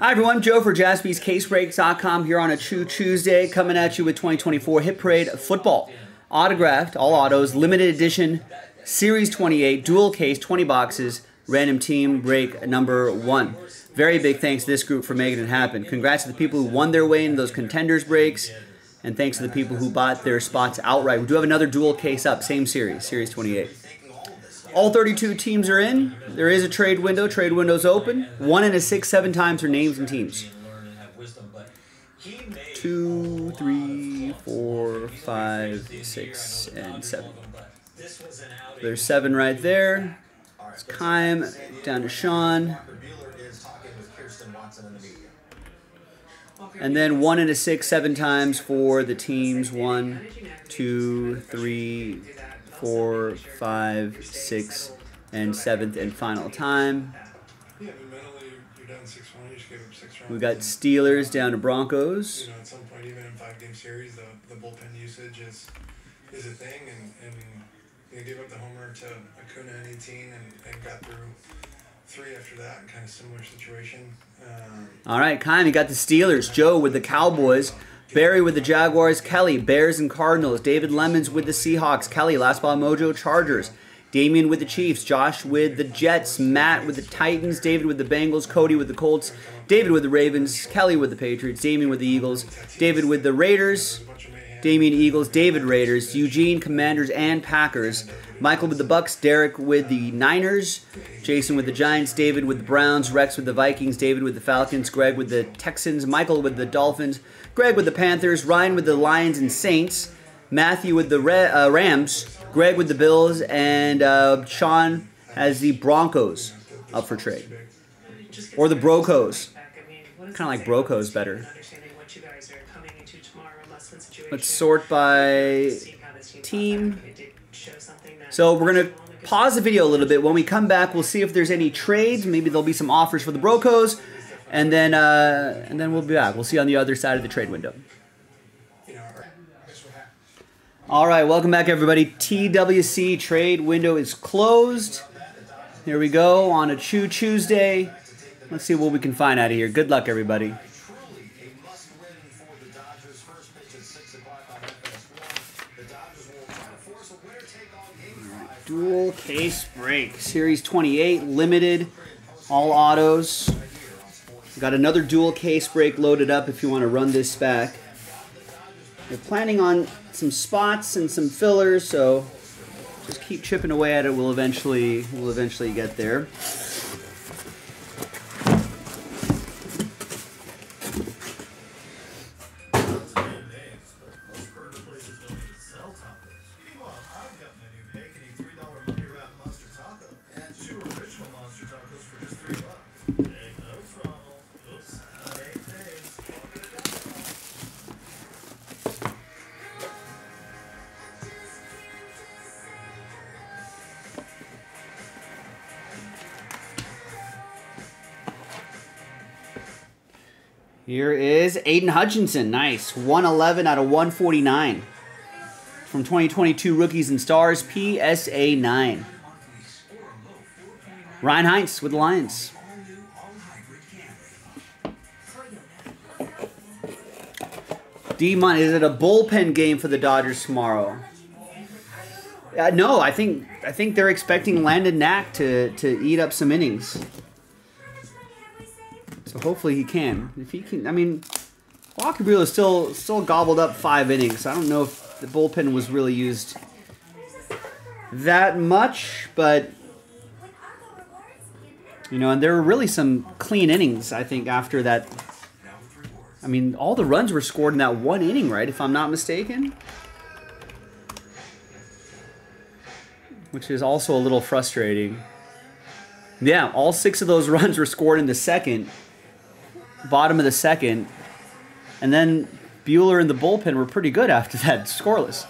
Hi, everyone. Joe for jaspyscasebreaks.com here on a True Tuesday, coming at you with 2024 Hit Parade Football. Autographed, all autos, limited edition, Series 28, dual case, 20 boxes, random team break number one. Very big thanks to this group for making it happen. Congrats to the people who won their way in those contenders breaks, and thanks to the people who bought their spots outright. We do have another dual case up, same series, Series 28. All 32 teams are in. There is a trade window. Trade window's open. One in a six, seven times are names and teams. Two, three, four, five, six, and seven. There's seven right there. It's Kime down to Sean. And then one in a six, seven times for the teams. One, two, three, four, five, six, and seventh and final time. We got Steelers down to Broncos. You know, at some point, even in five game series, the, the bullpen usage is is a thing, and, and you gave up the homer to Acuna in 18 and, and got through three after that, kind of similar situation. Um, All right, Kime, you got the Steelers. Joe with the Cowboys. Barry with the Jaguars. Kelly, Bears and Cardinals. David Lemons with the Seahawks. Kelly, Last Ball Mojo, Chargers. Damien with the Chiefs. Josh with the Jets. Matt with the Titans. David with the Bengals. Cody with the Colts. David with the Ravens. Kelly with the Patriots. Damien with the Eagles. David with the Raiders. Damien Eagles, David Raiders, Eugene Commanders and Packers, Michael with the Bucks, Derek with the Niners, Jason with the Giants, David with the Browns, Rex with the Vikings, David with the Falcons, Greg with the Texans, Michael with the Dolphins, Greg with the Panthers, Ryan with the Lions and Saints, Matthew with the uh, Rams, Greg with the Bills, and uh, Sean has the Broncos up for trade. Or the Brocos. Kind of like Brocos better. Let's sort by team. So we're going to pause the video a little bit. When we come back, we'll see if there's any trades. Maybe there'll be some offers for the Brocos. And then, uh, and then we'll be back. We'll see you on the other side of the trade window. All right, welcome back, everybody. TWC trade window is closed. Here we go on a Chew Tuesday. Let's see what we can find out of here. Good luck, everybody. Dual case break. Series 28, limited, all autos. Got another dual case break loaded up if you want to run this back. We're planning on some spots and some fillers, so just keep chipping away at it. We'll eventually we'll eventually get there. Here is Aidan Hutchinson. Nice. 111 out of 149. From 2022 Rookies and Stars, PSA 9. Ryan Heinz with the Lions. D Mon, is it a bullpen game for the Dodgers tomorrow? Uh, no, I think I think they're expecting Landon Knack to to eat up some innings. So hopefully he can. If he can, I mean, Walker Buehler still still gobbled up five innings. I don't know if the bullpen was really used that much, but you know, and there were really some clean innings. I think after that. I mean, all the runs were scored in that one inning, right? If I'm not mistaken. Which is also a little frustrating. Yeah, all six of those runs were scored in the second bottom of the second. And then Buehler and the bullpen were pretty good after that, scoreless.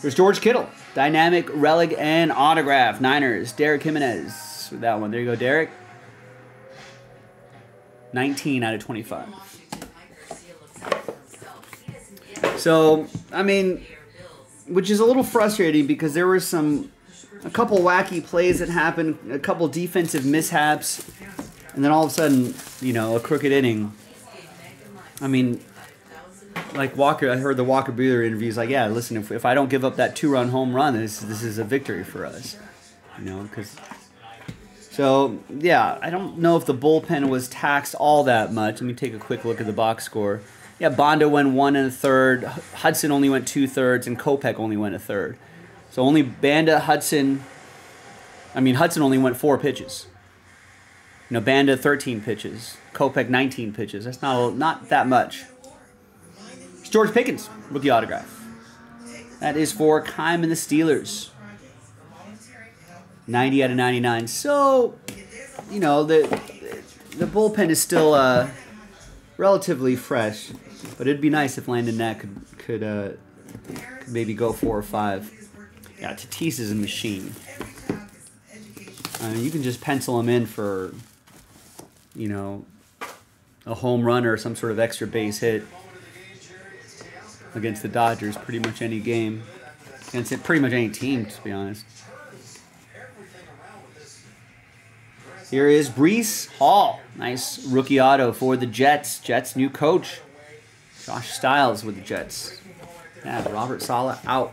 There's George Kittle, dynamic relic and autograph. Niners, Derek Jimenez with that one. There you go, Derek. 19 out of 25. So, I mean, which is a little frustrating because there were some a couple wacky plays that happen, a couple defensive mishaps, and then all of a sudden, you know, a crooked inning. I mean, like Walker, I heard the Walker Buehler interviews. Like, yeah, listen, if, if I don't give up that two-run home run, this this is a victory for us. You know, because so yeah, I don't know if the bullpen was taxed all that much. Let me take a quick look at the box score. Yeah, Banda went one and a third. Hudson only went two thirds, and Kopech only went a third. So only Banda, Hudson. I mean, Hudson only went four pitches. You know, Banda 13 pitches, Kopech 19 pitches. That's not not that much. It's George Pickens, rookie autograph. That is for Keim and the Steelers. 90 out of 99. So, you know, the the bullpen is still uh, relatively fresh, but it'd be nice if Landon Knack could could, uh, could maybe go four or five. Yeah, Tatis is a machine. I mean, uh, you can just pencil him in for, you know, a home run or some sort of extra base hit against the Dodgers pretty much any game. Against pretty much any team, to be honest. Here is Breece Hall. Nice rookie auto for the Jets. Jets' new coach. Josh Stiles with the Jets. Yeah, Robert Saleh out.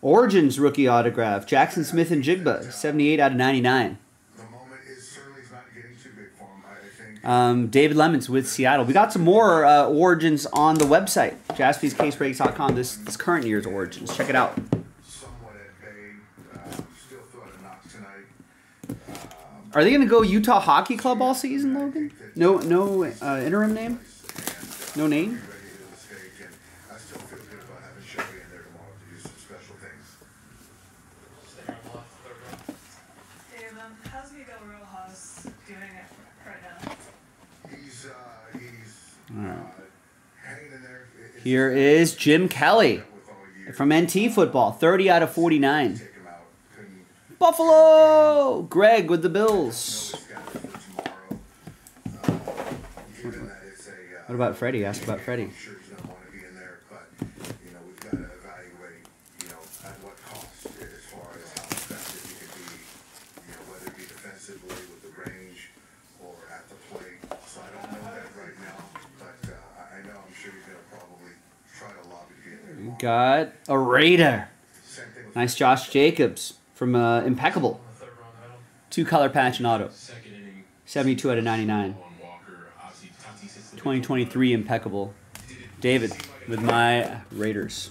Origins rookie autograph, Jaxon Smith-Njigba, 78 out of 99. Um, David Lemons with Seattle. We got some more uh, Origins on the website, jaspyscasebreaks.com, this, this current year's Origins. Check it out. Are they going to go Utah Hockey Club all season, Logan? No, no uh, interim name? No name? Here is Jim Kelly from NT Football, 30 out of 49. Buffalo! Greg with the Bills. What about Freddie? Ask about Freddie. Got a Raider. Nice Josh Jacobs from uh, Impeccable. Two color patch and auto. 72 out of 99. 2023 Impeccable. David with my Raiders.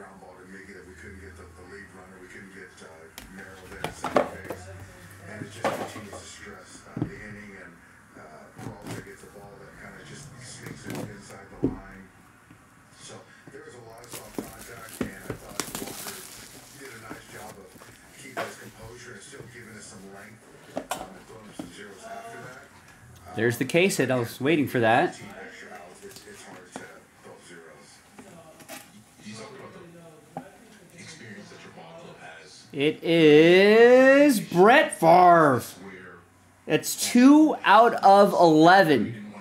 There's the case hit. I was waiting for that. It is Brett Favre. It's two out of 11.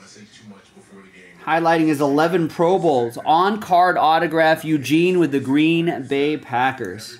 Highlighting his 11 Pro Bowls. On card autograph, Eugene with the Green Bay Packers.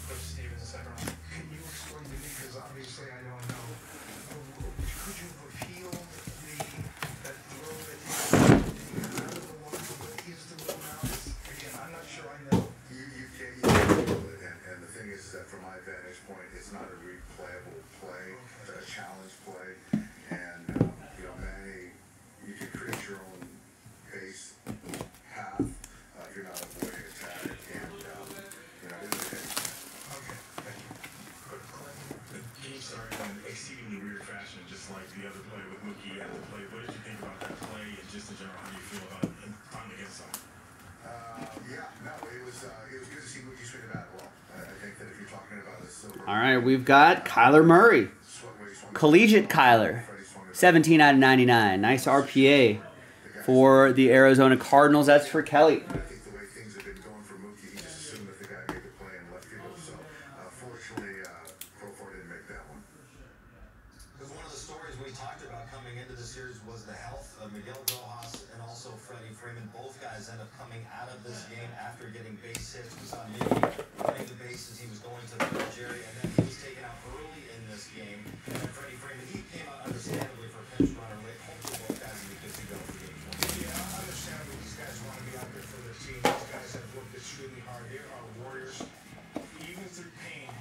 we've got Kyler Murray. Collegiate Kyler. 17 out of 99. Nice RPA for the Arizona Cardinals. That's for Kelly.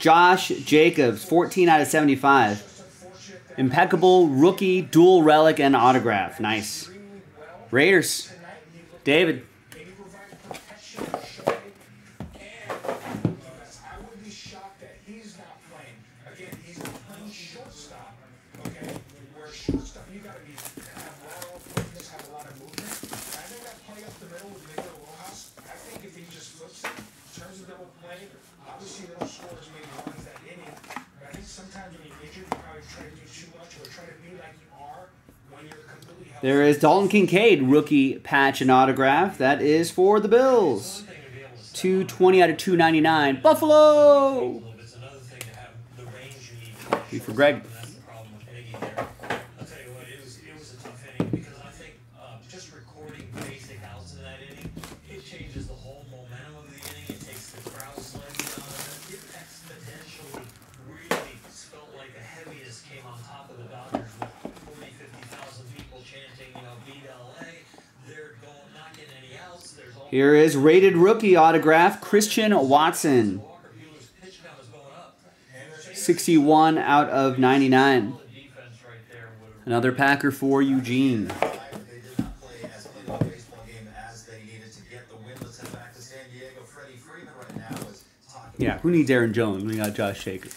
Josh Jacobs, 14 out of 75. Impeccable rookie dual relic and autograph. Nice. Raiders. David. There is Dalton Kincaid rookie patch and autograph. That is for the Bills. 220 out of 299. Buffalo! Be for Greg. Here is rated rookie autograph Christian Watson. 61 out of 99. Another Packer for Eugene. Yeah, who needs Aaron Jones? We got Josh Shaker.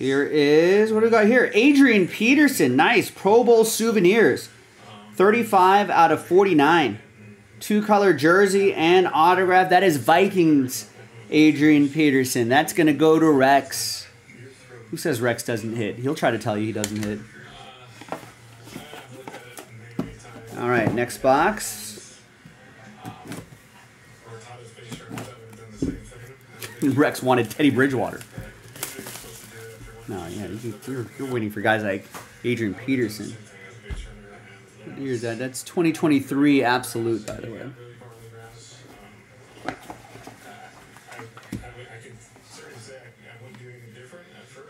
Here is, what do we got here? Adrian Peterson, nice. Pro Bowl souvenirs. 35 out of 49. Two color jersey and autograph. That is Vikings, Adrian Peterson. That's going to go to Rex. Who says Rex doesn't hit? He'll try to tell you he doesn't hit. All right, next box. Rex wanted Teddy Bridgewater. No, yeah, you, are waiting for guys like Adrian Peterson. That? That's 2023 absolute, by the way.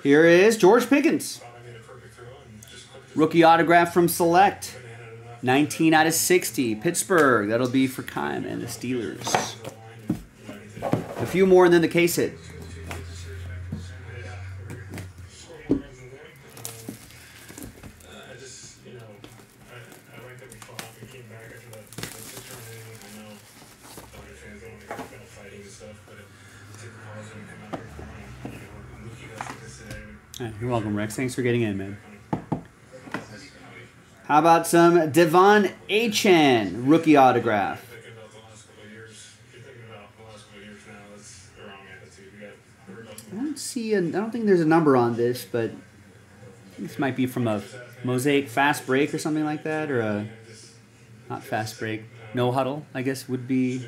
Here is George Pickens. Rookie autograph from Select. 19 out of 60. Pittsburgh. That'll be for Kime and the Steelers. A few more and then the case hit. You're welcome, Rex. Thanks for getting in, man. How about some De'Von Achane rookie autograph? I don't see. A, I don't think there's a number on this, but this might be from a mosaic fast break or something like that, or a not fast break, no huddle. I guess would be.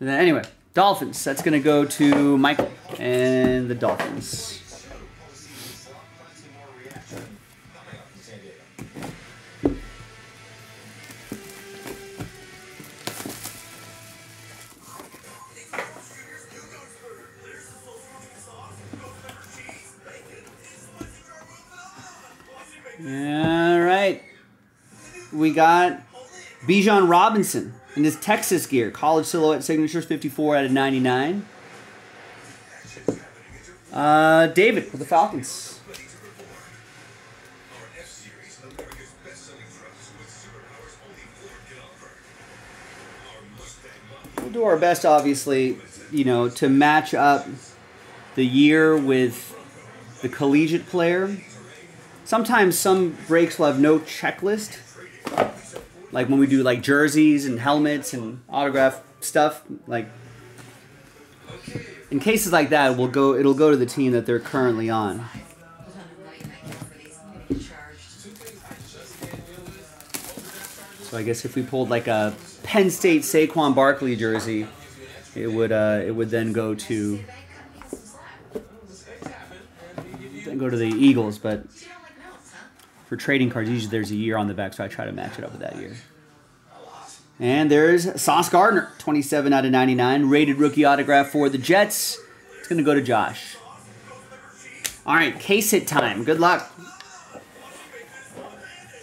anyway, Dolphins. That's gonna go to Michael and the Dolphins. All right, we got Bijan Robinson in his Texas gear, college silhouette signatures, 54 out of 99. Uh, David with the Falcons. We'll do our best, obviously, you know, to match up the year with the collegiate player. Sometimes some breaks will have no checklist, like when we do like jerseys and helmets and autograph stuff. Like in cases like that, we'll go. It'll go to the team that they're currently on. So I guess if we pulled like a Penn State Saquon Barkley jersey, it would uh, it would then go to then go to the Eagles. But for trading cards, usually there's a year on the back, so I try to match it up with that year. And there's Sauce Gardner, 27 out of 99, rated rookie autograph for the Jets. It's going to go to Josh. All right, case hit time. Good luck.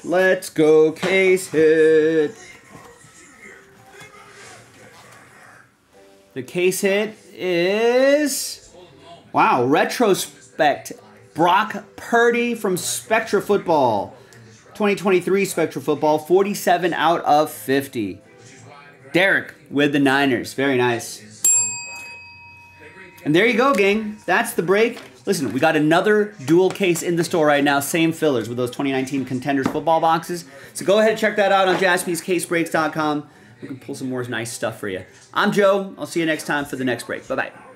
Let's go case hit. The case hit is wow, retrospect. Brock Purdy from Spectra Football. 2023 Spectra Football, 47 out of 50. Derek with the Niners. Very nice. And there you go, gang. That's the break. Listen, we got another dual case in the store right now. Same fillers with those 2019 Contenders football boxes. So go ahead and check that out on jaspyscasebreaks.com. We can pull some more nice stuff for you. I'm Joe. I'll see you next time for the next break. Bye bye.